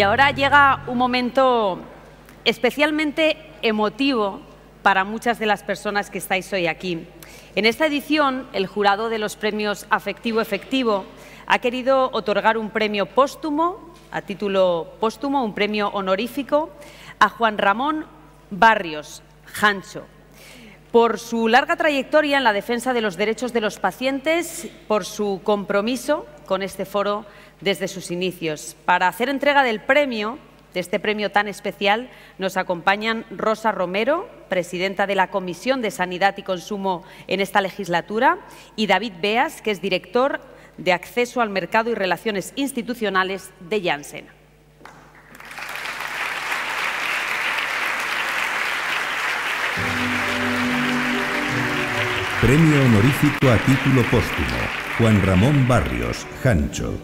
Y ahora llega un momento especialmente emotivo para muchas de las personas que estáis hoy aquí. En esta edición, el jurado de los premios Afectivo Efectivo ha querido otorgar un premio póstumo, a título póstumo, un premio honorífico, a Juan Ramón Barrios Jancho, por su larga trayectoria en la defensa de los derechos de los pacientes, por su compromiso con este foro desde sus inicios. Para hacer entrega del premio, de este premio tan especial, nos acompañan Rosa Romero, presidenta de la Comisión de Sanidad y Consumo en esta legislatura, y David Beas, que es director de Acceso al Mercado y Relaciones Institucionales de Janssen. Premio honorífico a título póstumo. Juan Ramón Barrios, Jancho.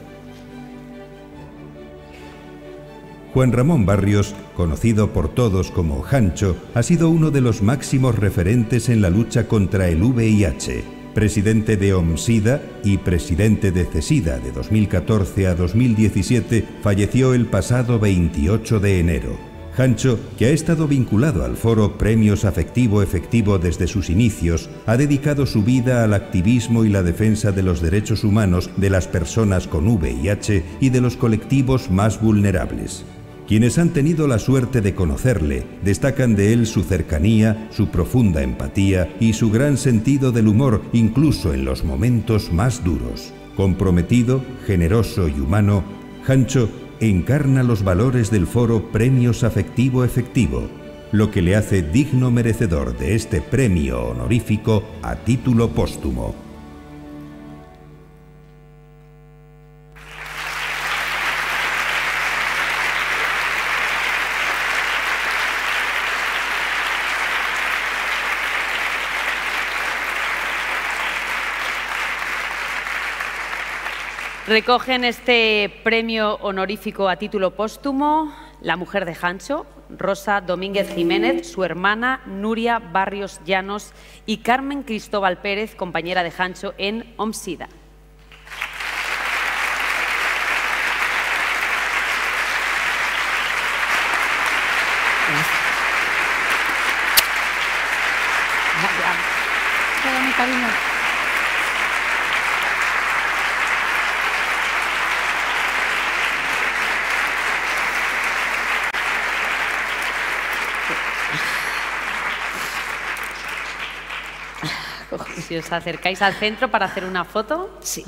Juan Ramón Barrios, conocido por todos como Jancho, ha sido uno de los máximos referentes en la lucha contra el VIH. Presidente de OMSIDA y presidente de CESIDA de 2014 a 2017, falleció el pasado 28 de enero. Jancho, que ha estado vinculado al foro Premios Afectivo Efectivo desde sus inicios, ha dedicado su vida al activismo y la defensa de los derechos humanos de las personas con VIH y de los colectivos más vulnerables. Quienes han tenido la suerte de conocerle destacan de él su cercanía, su profunda empatía y su gran sentido del humor incluso en los momentos más duros. Comprometido, generoso y humano, Jancho encarna los valores del foro Premios Afectivo Efectivo, lo que le hace digno merecedor de este premio honorífico a título póstumo. Recogen este premio honorífico a título póstumo la mujer de Jancho, Rosa Domínguez Jiménez, su hermana Nuria Barrios Llanos y Carmen Cristóbal Pérez, compañera de Jancho en OMSIDA. Si os acercáis al centro para hacer una foto. Sí.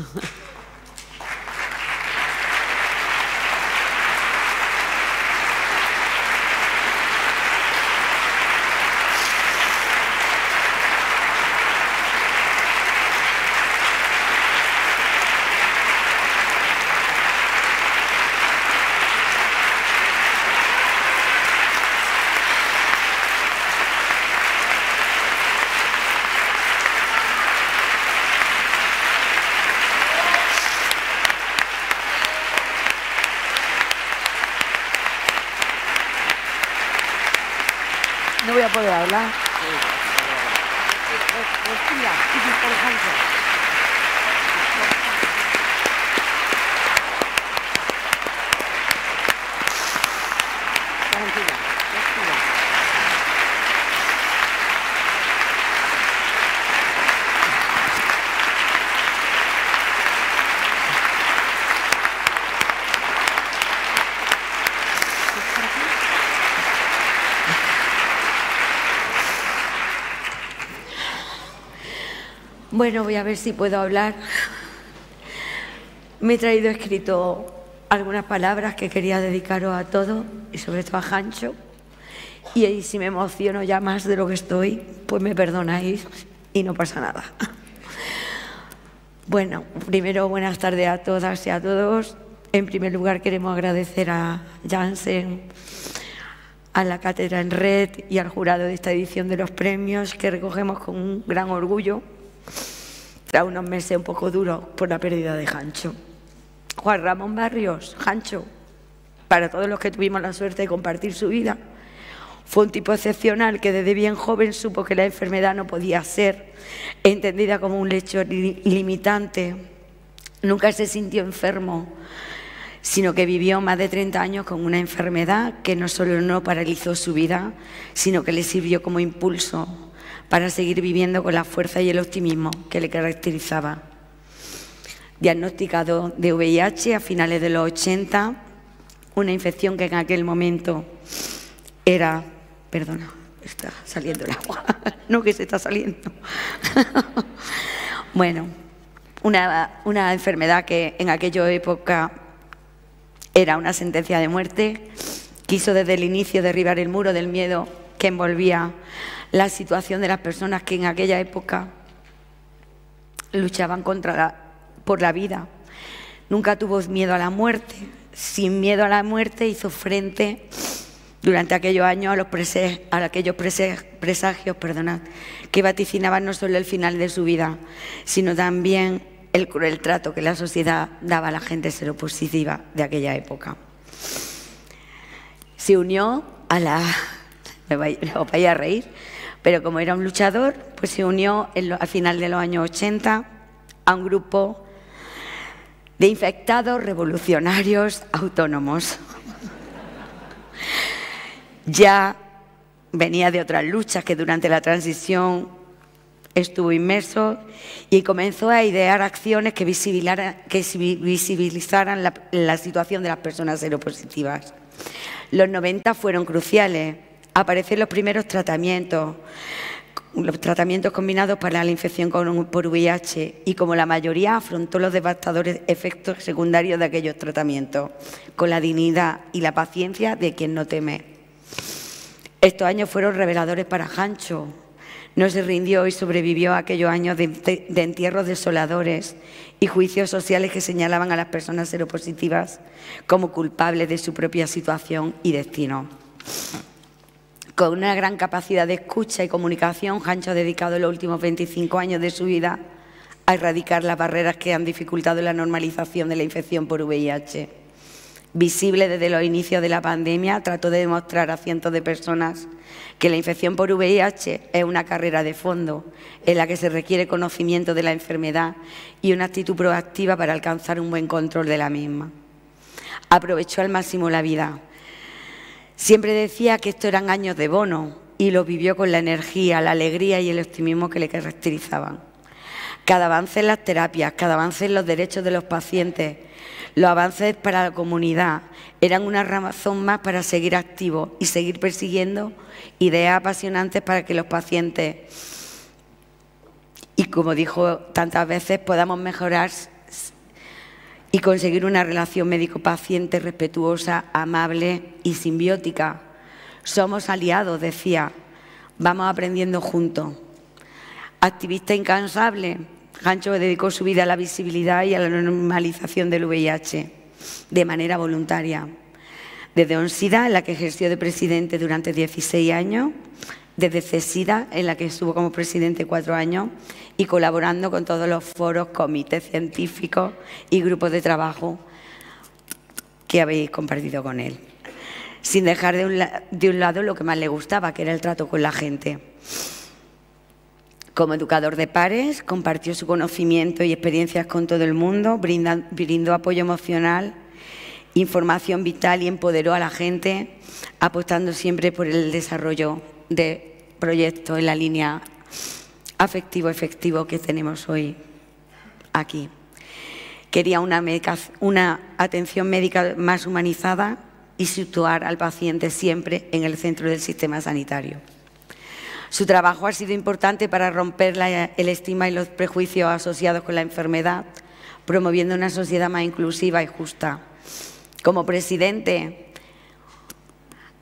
A poder hablar. Ejemplo. Tranquila, Bueno, voy a ver si puedo hablar. Me he traído escrito algunas palabras que quería dedicaros a todos y sobre todo a Jancho. Y ahí si me emociono ya más de lo que estoy, pues me perdonáis y no pasa nada. Bueno, primero buenas tardes a todas y a todos. En primer lugar queremos agradecer a Jansen, a la Cátedra en Red y al jurado de esta edición de los premios que recogemos con un gran orgullo tras unos meses un poco duros por la pérdida de Jancho. Juan Ramón Barrios, Jancho, para todos los que tuvimos la suerte de compartir su vida, fue un tipo excepcional que desde bien joven supo que la enfermedad no podía ser entendida como un lecho li- limitante. Nunca se sintió enfermo sino que vivió más de 30 años con una enfermedad que no solo no paralizó su vida, sino que le sirvió como impulso para seguir viviendo con la fuerza y el optimismo que le caracterizaba. Diagnosticado de VIH a finales de los 80, una infección que en aquel momento era, perdona, está saliendo el agua, no que se está saliendo. bueno, una, una enfermedad que en aquella época era una sentencia de muerte, quiso desde el inicio derribar el muro del miedo que envolvía la situación de las personas que en aquella época luchaban contra por la vida. Nunca tuvo miedo a la muerte. Sin miedo a la muerte hizo frente durante aquellos años a, los a aquellos presagios perdonad, que vaticinaban no solo el final de su vida, sino también el cruel trato que la sociedad daba a la gente seropositiva de aquella época. Se unió a la... Me a reír, pero como era un luchador, pues se unió al final de los años 80 a un grupo de infectados revolucionarios autónomos. ya venía de otras luchas que durante la transición estuvo inmerso y comenzó a idear acciones que visibilizaran, la, situación de las personas seropositivas. Los 90 fueron cruciales. Aparecen los primeros tratamientos, los tratamientos combinados para la infección por VIH y como la mayoría afrontó los devastadores efectos secundarios de aquellos tratamientos, con la dignidad y la paciencia de quien no teme. Estos años fueron reveladores para Hancho, no se rindió y sobrevivió a aquellos años de, entierros desoladores y juicios sociales que señalaban a las personas seropositivas como culpables de su propia situación y destino. Con una gran capacidad de escucha y comunicación, Hancho ha dedicado los últimos 25 años de su vida a erradicar las barreras que han dificultado la normalización de la infección por VIH. Visible desde los inicios de la pandemia, trató de demostrar a cientos de personas que la infección por VIH es una carrera de fondo en la que se requiere conocimiento de la enfermedad y una actitud proactiva para alcanzar un buen control de la misma. Aprovechó al máximo la vida. Siempre decía que estos eran años de bono y lo vivió con la energía, la alegría y el optimismo que le caracterizaban. Cada avance en las terapias, cada avance en los derechos de los pacientes, los avances para la comunidad eran una razón más para seguir activos y seguir persiguiendo ideas apasionantes para que los pacientes, y como dijo tantas veces, podamos mejorar y conseguir una relación médico-paciente respetuosa, amable y simbiótica. Somos aliados, decía, vamos aprendiendo juntos. Activista incansable, Gancho dedicó su vida a la visibilidad y a la normalización del VIH de manera voluntaria. Desde ONSIDA, en la que ejerció de presidente durante 16 años, desde CESIDA, en la que estuvo como presidente cuatro años, y colaborando con todos los foros, comités científicos y grupos de trabajo que habéis compartido con él. Sin dejar de un, de un lado lo que más le gustaba, que era el trato con la gente. Como educador de pares, compartió su conocimiento y experiencias con todo el mundo, brindó apoyo emocional, información vital y empoderó a la gente, apostando siempre por el desarrollo de proyectos en la línea afectivo-efectivo que tenemos hoy aquí. Quería una, una atención médica más humanizada y situar al paciente siempre en el centro del sistema sanitario. Su trabajo ha sido importante para romper el estigma y los prejuicios asociados con la enfermedad, promoviendo una sociedad más inclusiva y justa. Como presidente,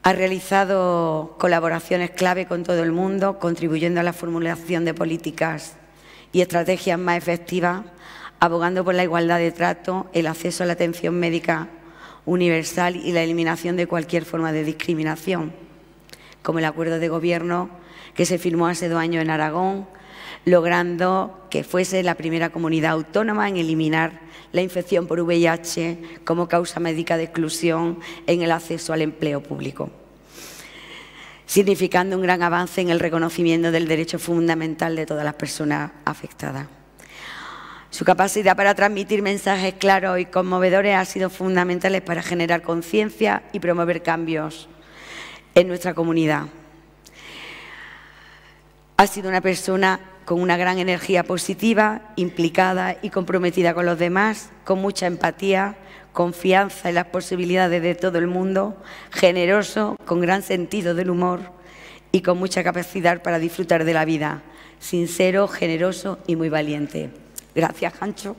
ha realizado colaboraciones clave con todo el mundo, contribuyendo a la formulación de políticas y estrategias más efectivas, abogando por la igualdad de trato, el acceso a la atención médica universal y la eliminación de cualquier forma de discriminación, como el acuerdo de gobierno que se firmó hace dos años en Aragón, logrando que fuese la primera comunidad autónoma en eliminar la infección por VIH como causa médica de exclusión en el acceso al empleo público, significando un gran avance en el reconocimiento del derecho fundamental de todas las personas afectadas. Su capacidad para transmitir mensajes claros y conmovedores ha sido fundamental para generar conciencia y promover cambios en nuestra comunidad. Ha sido una persona con una gran energía positiva, implicada y comprometida con los demás, con mucha empatía, confianza en las posibilidades de todo el mundo, generoso, con gran sentido del humor y con mucha capacidad para disfrutar de la vida, sincero, generoso y muy valiente. Gracias, Hancho.